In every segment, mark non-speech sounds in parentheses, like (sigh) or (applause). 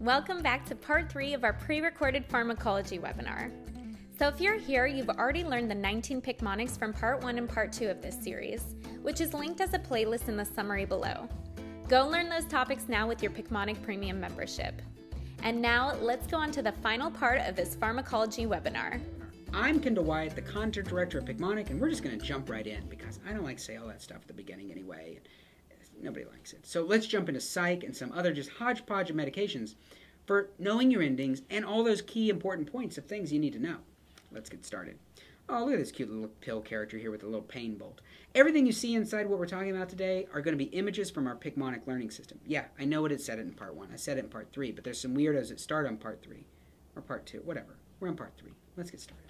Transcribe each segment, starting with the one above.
Welcome back to part three of our pre recorded pharmacology webinar. So, if you're here, you've already learned the 19 Picmonics from part one and part two of this series, which is linked as a playlist in the summary below. Go learn those topics now with your Picmonic Premium membership. And now, let's go on to the final part of this pharmacology webinar. I'm Kendall Wyatt, the content director of Picmonic, and we're just going to jump right in because I don't like to say all that stuff at the beginning anyway. Nobody likes it. So let's jump into psych and some other just hodgepodge of medications for knowing your endings and all those key important points of things you need to know. Let's get started. Oh, look at this cute little pill character here with a little pain bolt. Everything you see inside what we're talking about today are going to be images from our Picmonic learning system. Yeah, I know it said it in part one. I said it in part three, but there's some weirdos that start on part three or part two, whatever. We're on part three. Let's get started.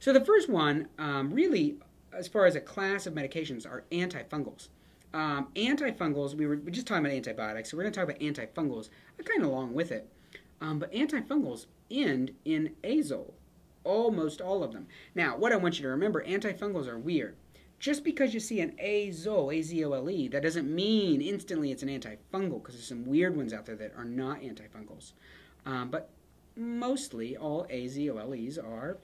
So the first one, um, really, as far as a class of medications, are antifungals. Um, antifungals, we were just talking about antibiotics, so we're going to talk about antifungals, kind of along with it. Um, but antifungals end in azole, almost all of them. Now, what I want you to remember, antifungals are weird. Just because you see an azole, A-Z-O-L-E, that doesn't mean instantly it's an antifungal, because there's some weird ones out there that are not antifungals. Um, but mostly all AZOLEs are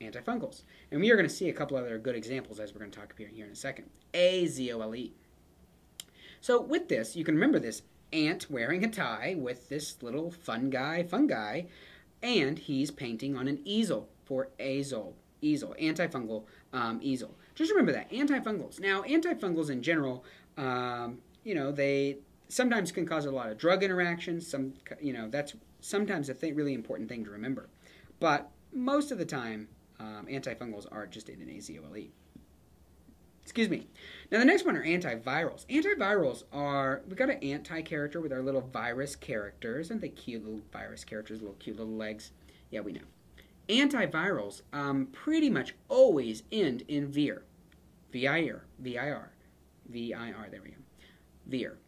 antifungals. And we are going to see a couple other good examples as we're going to talk about here in a second. AZOLE. So with this, you can remember this ant wearing a tie with this little fun guy, fun guy, and he's painting on an easel for azole, easel, antifungal um, easel. Just remember that, antifungals. Now, antifungals in general, um, you know, they sometimes can cause a lot of drug interactions. Some, you know, that's sometimes a th really important thing to remember. But most of the time, um, antifungals are just in an AZOLE. Excuse me. Now the next one are antivirals. Antivirals are, we got an anti character with our little virus characters. Aren't they cute little virus characters, little cute little legs? Yeah, we know. Antivirals um, pretty much always end in vir. V-I-R, V-I-R, V-I-R, there we go. Vir.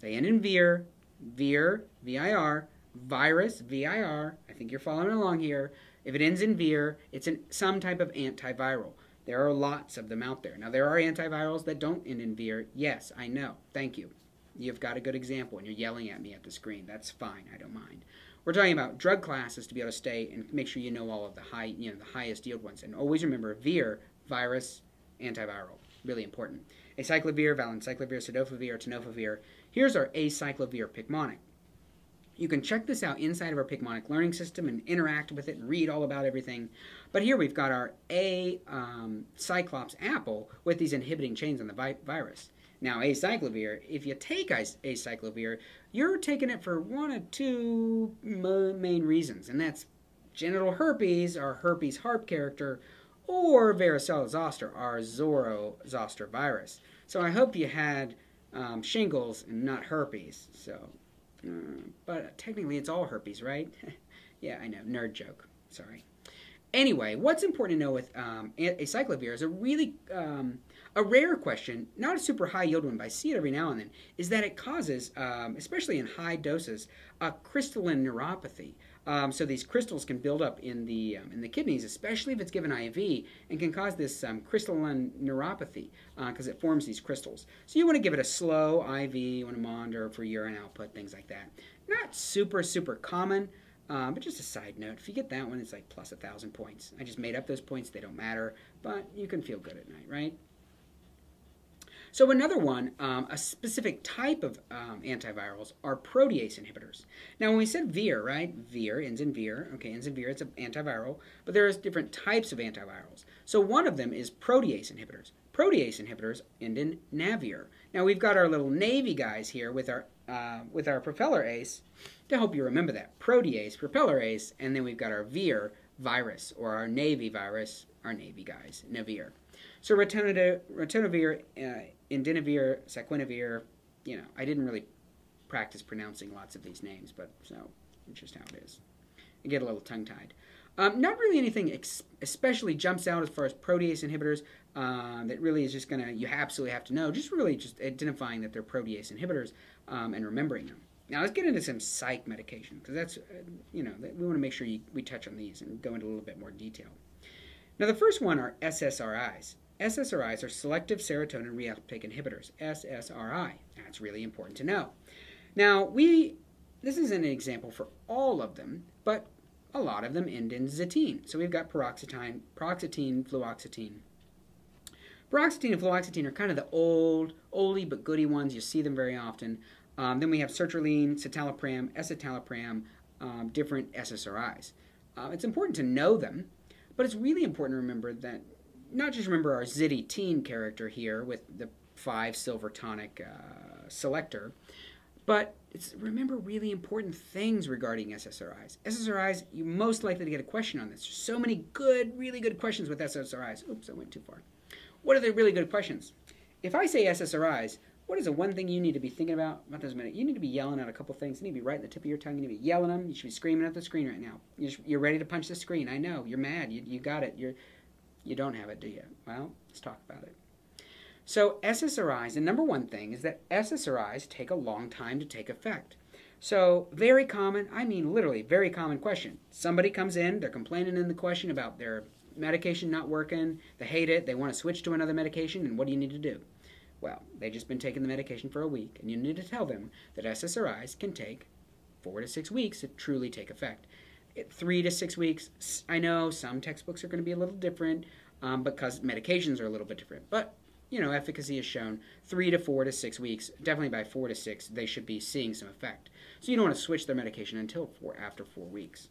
They end in vir, vir, V-I-R, virus, V-I-R. I think you're following along here. If it ends in vir, it's in some type of antiviral. There are lots of them out there. Now, there are antivirals that don't end in vir. Yes, I know. Thank you. You've got a good example, and you're yelling at me at the screen. That's fine. I don't mind. We're talking about drug classes to be able to stay and make sure you know all of the high, you know, the highest yield ones. And always remember vir, virus, antiviral. Really important. Acyclovir, valacyclovir, cidofovir, tenofovir. Here's our acyclovir picmonic. You can check this out inside of our Picmonic learning system and interact with it and read all about everything. But here we've got our A um, Cyclops apple with these inhibiting chains on the vi virus. Now, acyclovir, if you take acyclovir, you're taking it for one of two main reasons, and that's genital herpes, our herpes harp character, or varicella zoster, our Zoro zoster virus. So I hope you had um, shingles and not herpes. So uh, but technically, it's all herpes, right? (laughs) yeah, I know. Nerd joke. Sorry. Anyway, what's important to know with um, acyclovir is a really um, a rare question, not a super high yield one, but I see it every now and then, is that it causes, um, especially in high doses, a crystalline nephropathy. Um, so these crystals can build up in the um, in the kidneys, especially if it's given IV, and can cause this um, crystalline nephropathy because uh, it forms these crystals. So you want to give it a slow IV, you want to monitor for urine output, things like that. Not super super common, um, but just a side note. If you get that one, it's like plus a thousand points. I just made up those points; they don't matter, but you can feel good at night, right? So another one, um, a specific type of um, antivirals are protease inhibitors. Now when we said vir, right, vir ends in vir, okay, ends in vir, it's an antiviral, but there's different types of antivirals. So one of them is protease inhibitors. Protease inhibitors end in navir. Now we've got our little navy guys here with our uh, with our propeller ace to help you remember that. Protease, propeller ace, and then we've got our vir virus or our navy virus, our navy guys, navir. So ritonavir, uh, indinavir, saquinavir, you know, I didn't really practice pronouncing lots of these names, but so it's just how it is. I get a little tongue-tied. Um, not really anything especially jumps out as far as protease inhibitors um, that really is just going to, you absolutely have to know, just really just identifying that they're protease inhibitors um, and remembering them. Now let's get into some psych medication because that's, uh, you know, we want to make sure you, we touch on these and go into a little bit more detail. Now the first one are SSRIs. SSRIs are selective serotonin reuptake inhibitors, SSRI. That's really important to know. Now, we this isn't an example for all of them, but a lot of them end in zatine. So we've got paroxetine, paroxetine, fluoxetine. Paroxetine and fluoxetine are kind of the old, oldie but goody ones. You see them very often. Um, then we have sertraline, citalopram, escitalopram, um, different SSRIs. Uh, it's important to know them, but it's really important to remember that not just remember our zitty teen character here with the five silver tonic uh, selector, but it's remember really important things regarding SSRIs. SSRIs, you're most likely to get a question on this. There's so many good, really good questions with SSRIs. Oops, I went too far. What are the really good questions? If I say SSRIs, what is the one thing you need to be thinking about about those minutes? You need to be yelling at a couple things. You need to be right in the tip of your tongue. You need to be yelling them. You should be screaming at the screen right now. You're ready to punch the screen. I know. You're mad. You, you got it. You're, you don't have it, do you? Well, let's talk about it. So SSRIs, the number one thing is that SSRIs take a long time to take effect. So very common, I mean literally very common question. Somebody comes in, they're complaining in the question about their medication not working, they hate it, they want to switch to another medication, and what do you need to do? Well, they've just been taking the medication for a week, and you need to tell them that SSRIs can take four to six weeks to truly take effect. It, three to six weeks, I know some textbooks are going to be a little different um, because medications are a little bit different, but you know, efficacy is shown three to four to six weeks. Definitely by four to six, they should be seeing some effect. So you don't want to switch their medication until four, after four weeks.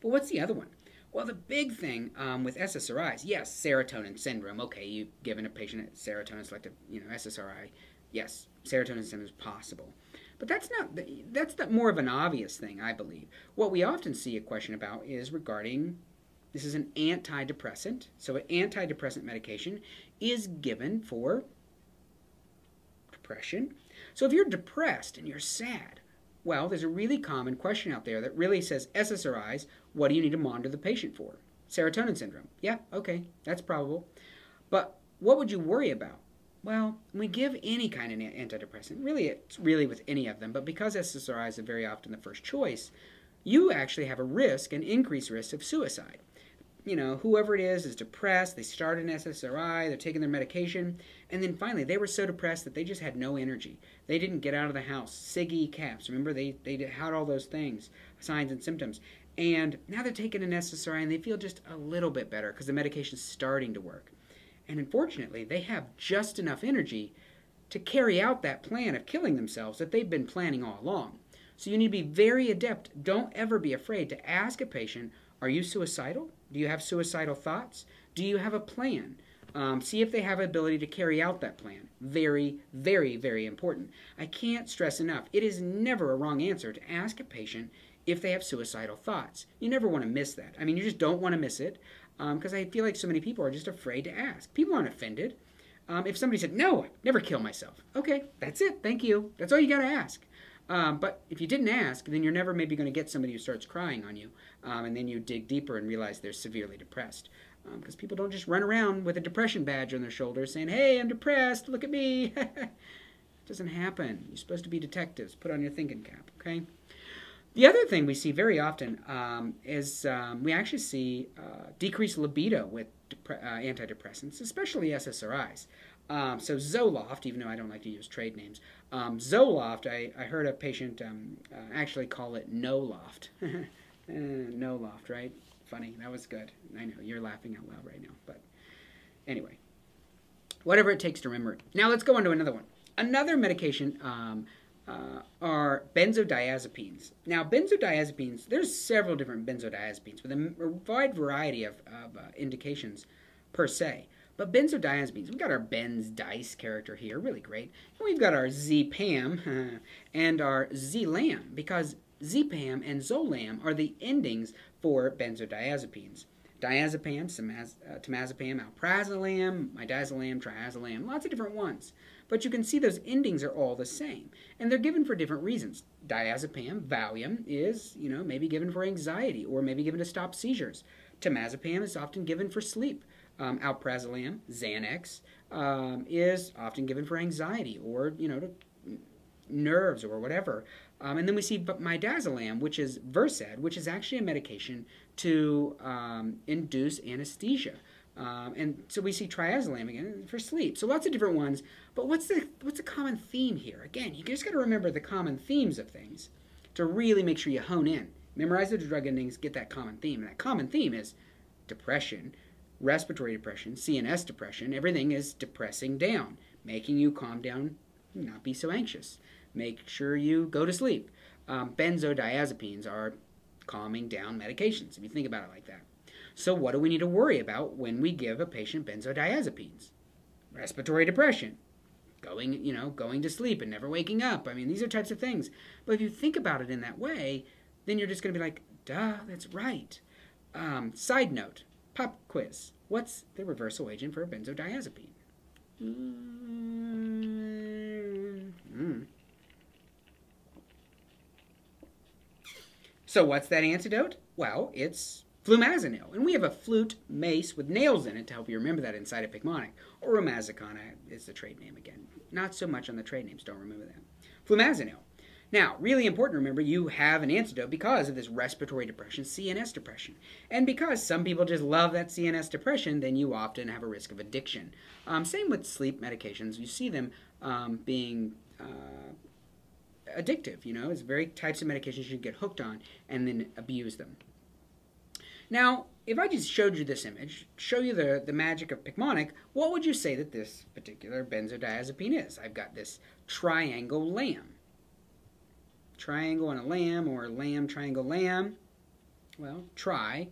But what's the other one? Well, the big thing um, with SSRIs, yes, serotonin syndrome. Okay, you've given a patient a serotonin selective, you know, SSRI. Yes, serotonin syndrome is possible. But that's not that's not more of an obvious thing, I believe. What we often see a question about is regarding this is an antidepressant. So an antidepressant medication is given for depression. So if you're depressed and you're sad, well, there's a really common question out there that really says SSRIs, what do you need to monitor the patient for? Serotonin syndrome. Yeah, okay, that's probable. But what would you worry about? Well, we give any kind of antidepressant, really, it's really with any of them, but because SSRIs are very often the first choice, you actually have a risk, an increased risk of suicide you know, whoever it is is depressed. They start an SSRI, they're taking their medication, and then finally they were so depressed that they just had no energy. They didn't get out of the house. SIGI caps, remember they they had all those things, signs and symptoms, and now they're taking an SSRI and they feel just a little bit better because the medication's starting to work. And unfortunately, they have just enough energy to carry out that plan of killing themselves that they've been planning all along. So you need to be very adept. Don't ever be afraid to ask a patient, "Are you suicidal?" Do you have suicidal thoughts? Do you have a plan? Um, see if they have ability to carry out that plan. Very, very, very important. I can't stress enough. It is never a wrong answer to ask a patient if they have suicidal thoughts. You never want to miss that. I mean, you just don't want to miss it because um, I feel like so many people are just afraid to ask. People aren't offended. Um, if somebody said, No, I'd never kill myself. Okay, that's it. Thank you. That's all you got to ask. Um, but if you didn't ask, then you're never maybe going to get somebody who starts crying on you, um, and then you dig deeper and realize they're severely depressed. Because um, people don't just run around with a depression badge on their shoulder saying, "Hey, I'm depressed. Look at me." it (laughs) doesn't happen. You're supposed to be detectives. Put on your thinking cap. Okay. The other thing we see very often um, is um, we actually see uh, decreased libido with uh, antidepressants, especially SSRIs. Um, so Zoloft, even though I don't like to use trade names, um, Zoloft, I, I heard a patient um, uh, actually call it No Loft. uh, (laughs) no Loft, right? Funny. That was good. I know you're laughing out loud right now, but anyway, whatever it takes to remember it. Now let's go on to another one. Another medication um, uh, are benzodiazepines. Now, benzodiazepines, there's several different benzodiazepines with a wide variety of, of uh, indications per se. But benzodiazepines, we've got our Benz Dice character here, really great. And we've got our Z-PAM (laughs) and our Z-LAM, because Z-PAM and Zolam are the endings for benzodiazepines. Diazepam, uh, temazepam, alprazolam, midazolam, triazolam, lots of different ones. But you can see those endings are all the same. And they're given for different reasons. Diazepam, Valium, is, you know, maybe given for anxiety or maybe given to stop seizures. Temazepam is often given for sleep um, alprazolam, Xanax, um, is often given for anxiety or, you know, nerves or whatever. Um, and then we see midazolam, which is Versed, which is actually a medication to um, induce anesthesia Um, and so we see triazolam again for sleep. So lots of different ones. But what's the what's the common theme here? Again, you just got to remember the common themes of things to really make sure you hone in. Memorize the drug endings, get that common theme. And that common theme is depression, respiratory depression, CNS depression. Everything is depressing down, making you calm down, not be so anxious. Make sure you go to sleep. Um, benzodiazepines are calming down medications, if you think about it like that. So, what do we need to worry about when we give a patient benzodiazepines? Respiratory depression, going, you know, going to sleep and never waking up. I mean, these are types of things. But if you think about it in that way, then you're just going to be like, duh, that's right. Um, side note, pop quiz. What's the reversal agent for benzodiazepine? Mm. So what's that antidote? Well, it's flumazenil. And we have a flute mace with nails in it to help you remember that inside of Picmonic. Or Romazicon is the trade name again. Not so much on the trade names, don't remember that. Flumazenil. Now, really important to remember, you have an antidote because of this respiratory depression, CNS depression. And because some people just love that CNS depression, then you often have a risk of addiction. Um, same with sleep medications. You see them um, being uh, addictive, you know. It's very types of medications you get hooked on and then abuse them. Now, if I just showed you this image, show you the, the magic of Picmonic, what would you say that this particular benzodiazepine is? I've got this triangle lamb. Triangle and a lamb, or lamb, triangle, lamb. Well, tri,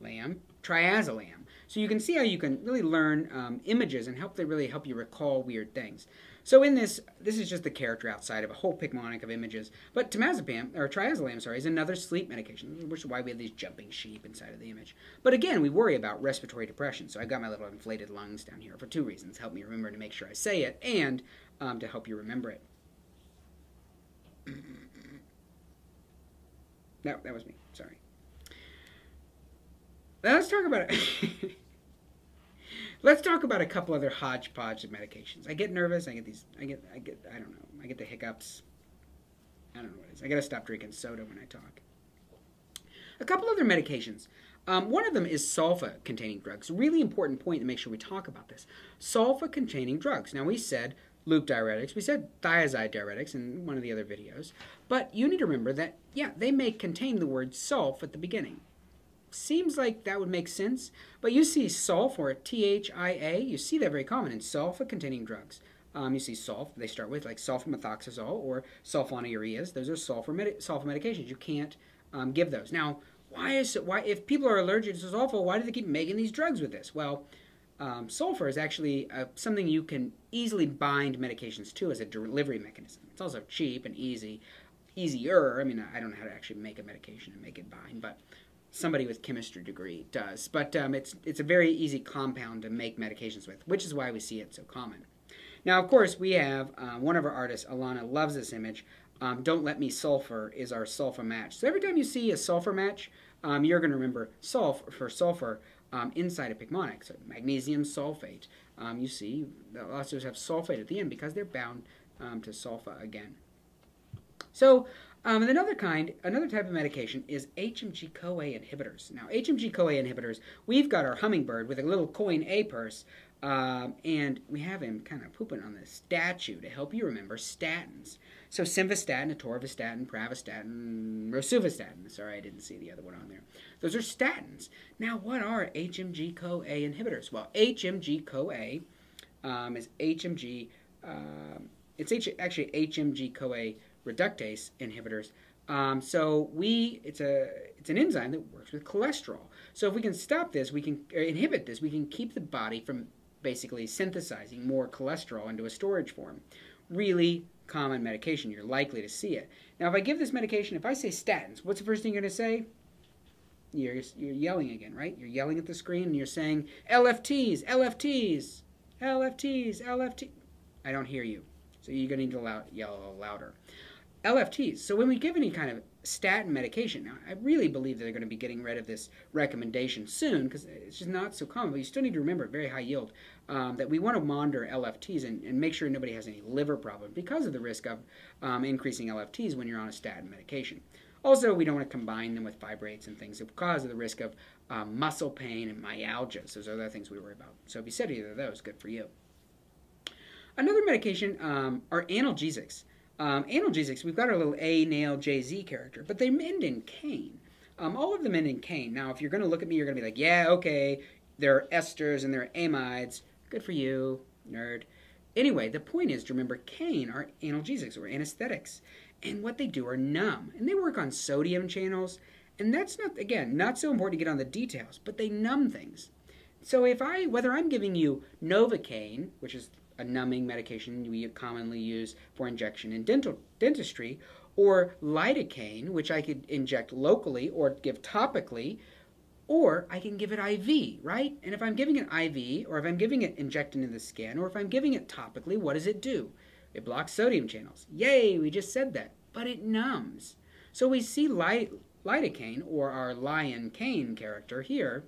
lamb, triazolam. So you can see how you can really learn um, images and help to really help you recall weird things. So in this, this is just the character outside of a whole picmonic of images. But temazepam, or triazolam, sorry, is another sleep medication, which is why we have these jumping sheep inside of the image. But again, we worry about respiratory depression. So I've got my little inflated lungs down here for two reasons. Help me remember to make sure I say it, and um, to help you remember it. No, that was me. Sorry. Now let's talk about it. (laughs) Let's talk about a couple other hodgepodge of medications. I get nervous. I get these. I get. I get. I don't know. I get the hiccups. I don't know what it is. I gotta stop drinking soda when I talk. A couple other medications. Um, one of them is sulfa-containing drugs. Really important point to make sure we talk about this. Sulfa-containing drugs. Now we said loop diuretics. We said thiazide diuretics in one of the other videos. But you need to remember that, yeah, they may contain the word sulf at the beginning seems like that would make sense. But you see sulf or THIA, you see that very common in sulfa-containing drugs. Um, you see sulf, they start with like sulfamethoxazole or sulfonylureas. Those are sulfur, sulfur medications. You can't um, give those. Now, why is it, why if people are allergic to sulfur, why do they keep making these drugs with this? Well, um, sulfur is actually uh, something you can easily bind medications to as a delivery mechanism. It's also cheap and easy, easier. I mean, I don't know how to actually make a medication and make it bind, but somebody with chemistry degree does. But um, it's it's a very easy compound to make medications with, which is why we see it so common. Now, of course, we have uh, one of our artists, Alana, loves this image. Um, Don't Let Me Sulfur is our sulfur match. So every time you see a sulfur match, um, you're going to remember sulfur for sulfur um, inside of Picmonic. So magnesium sulfate. Um, you see, lots of have sulfate at the end because they're bound um, to sulfa again. So um, another kind, another type of medication is HMG CoA inhibitors. Now, HMG CoA inhibitors, we've got our hummingbird with a little coin A purse, um, and we have him kind of pooping on this statue to help you remember statins. So simvastatin, atorvastatin, pravastatin, rosuvastatin. Sorry, I didn't see the other one on there. Those are statins. Now, what are HMG CoA inhibitors? Well, HMG CoA um, is HMG. Um, it's H, actually HMG CoA reductase inhibitors. Um, so we, it's a, it's an enzyme that works with cholesterol. So if we can stop this, we can inhibit this, we can keep the body from basically synthesizing more cholesterol into a storage form. Really common medication. You're likely to see it. Now, if I give this medication, if I say statins, what's the first thing you're going to say? You're, you're yelling again, right? You're yelling at the screen and you're saying, LFTs, LFTs, LFTs, LFT. I don't hear you. So you're going to need to yell louder. LFTs. So when we give any kind of statin medication, now I really believe that they're going to be getting rid of this recommendation soon because it's just not so common. But you still need to remember, very high yield, um, that we want to monitor LFTs and, and, make sure nobody has any liver problem because of the risk of um, increasing LFTs when you're on a statin medication. Also, we don't want to combine them with fibrates and things that cause the risk of um, muscle pain and myalgias. those are other things we worry about. So if you said either of those, good for you. Another medication um, are analgesics. Um, analgesics, we've got our little A, nail, JZ character, but they end in caine. Um, all of them end in caine. Now, if you're going to look at me, you're going to be like, yeah, okay, there are esters and there are amides. Good for you, nerd. Anyway, the point is to remember caine are analgesics or anesthetics. And what they do are numb. And they work on sodium channels. And that's not, again, not so important to get on the details, but they numb things. So if I, whether I'm giving you Novocaine, which is a numbing medication we commonly use for injection in dental dentistry, or lidocaine, which I could inject locally or give topically, or I can give it IV, right? And if I'm giving it IV, or if I'm giving it injected into the skin, or if I'm giving it topically, what does it do? It blocks sodium channels. Yay, we just said that. But it numbs. So we see lidocaine, or our lion cane character here,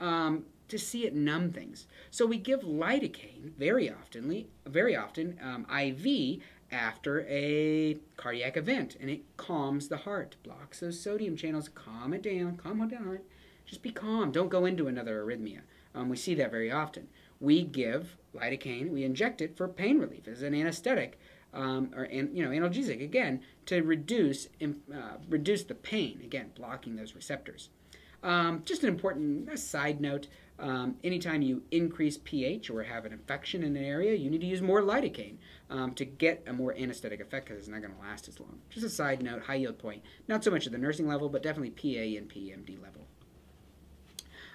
um, to see it numb things. So we give lidocaine very often, very often um, IV after a cardiac event, and it calms the heart, blocks those sodium channels, calm it down, calm it down, just be calm. Don't go into another arrhythmia. Um, we see that very often. We give lidocaine, we inject it for pain relief as an anesthetic, um, or an, you know analgesic again to reduce uh, reduce the pain. Again, blocking those receptors. Um, just an important side note: um, anytime you increase pH or have an infection in an area, you need to use more lidocaine um, to get a more anesthetic effect because it's not going to last as long. Just a side note: high yield point. Not so much at the nursing level, but definitely PA and PMD level.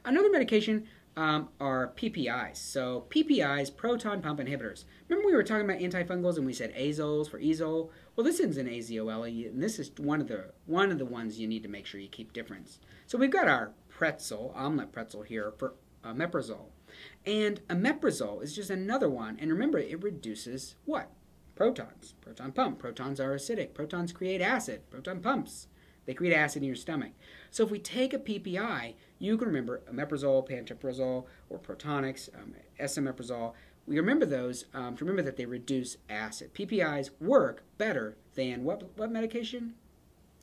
Another medication um, are PPIs. So PPIs, proton pump inhibitors. Remember we were talking about antifungals and we said azoles for azole. Well, this is an azole, and this is one of the one of the ones you need to make sure you keep difference. So we've got our pretzel, omelet pretzel here for omeprazole, and omeprazole is just another one. And remember, it reduces what? Protons. Proton pump. Protons are acidic. Protons create acid. Proton pumps. They create acid in your stomach. So if we take a PPI, you can remember omeprazole, pantoprazole, or Protonix, um, esomeprazole. We remember those um, to remember that they reduce acid. PPIs work better than what, what medication?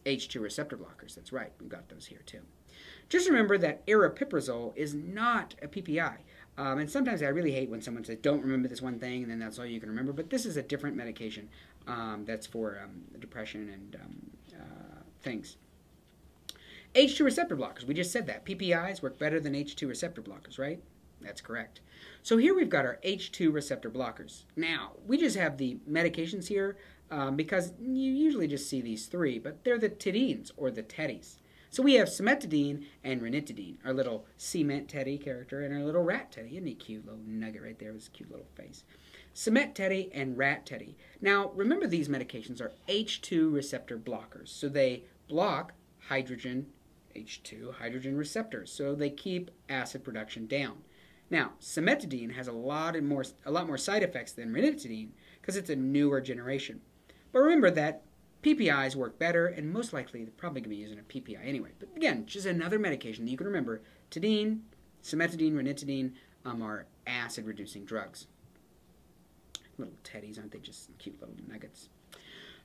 H2 receptor blockers. That's right, we've got those here too. Just remember that aripiprazole is not a PPI. Um, and sometimes I really hate when someone says, don't remember this one thing, and then that's all you can remember. But this is a different medication um, that's for um, depression and um, uh, things. H2 receptor blockers, we just said that. PPIs work better than H2 receptor blockers, right? That's correct. So here we've got our H2 receptor blockers. Now, we just have the medications here um, because you usually just see these three, but they're the tedines or the teddies. So we have cimetidine and ranitidine, our little cement teddy character, and our little rat teddy. Isn't he cute? Little nugget right there with his cute little face. Cement teddy and rat teddy. Now, remember these medications are H2 receptor blockers. So they block hydrogen H2 hydrogen receptors, so they keep acid production down. Now, cimetidine has a lot more a lot more side effects than ranitidine because it's a newer generation. But remember that PPIs work better, and most likely they're probably going to be using a PPI anyway. But again, just another medication that you can remember. Tadine, cimetidine, ranitidine um, are acid-reducing drugs. Little teddies, aren't they just cute little nuggets?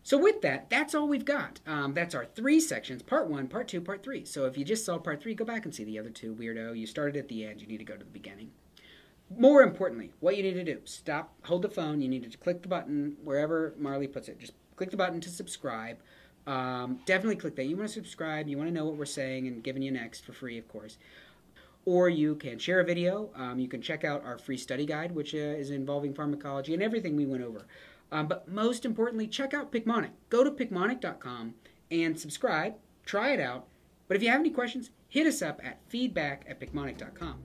So with that, that's all we've got. Um, that's our three sections, part one, part two, part three. So if you just saw part three, go back and see the other two, weirdo. You started at the end, you need to go to the beginning. More importantly, what you need to do, stop, hold the phone, you need to click the button wherever Marley puts it. Just click the button to subscribe. Um, definitely click that. You want to subscribe, you want to know what we're saying and giving you next for free, of course. Or you can share a video. Um, you can check out our free study guide, which uh, is involving pharmacology and everything we went over. Um, but most importantly, check out Picmonic. Go to picmonic.com and subscribe. Try it out. But if you have any questions, hit us up at feedback at picmonic.com.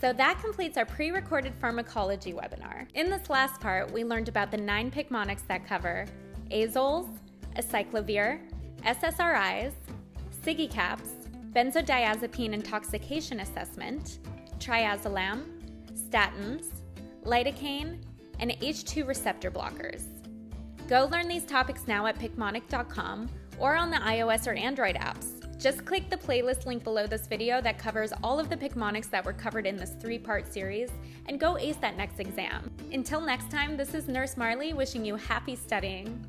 So that completes our pre recorded pharmacology webinar. In this last part, we learned about the nine Picmonics that cover azoles, acyclovir, SSRIs, SIGI caps, benzodiazepine intoxication assessment, triazolam, statins, lidocaine, and H2 receptor blockers. Go learn these topics now at picmonic.com or on the iOS or Android apps. Just click the playlist link below this video that covers all of the Picmonics that were covered in this three part series and go ace that next exam. Until next time, this is Nurse Marley wishing you happy studying.